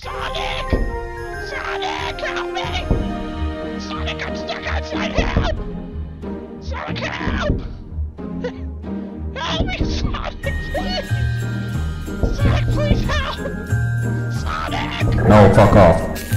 Sonic! Sonic, help me! Sonic, I'm stuck outside, help! Sonic, help! Help me, Sonic, please! Sonic, please help! Sonic! No, fuck off.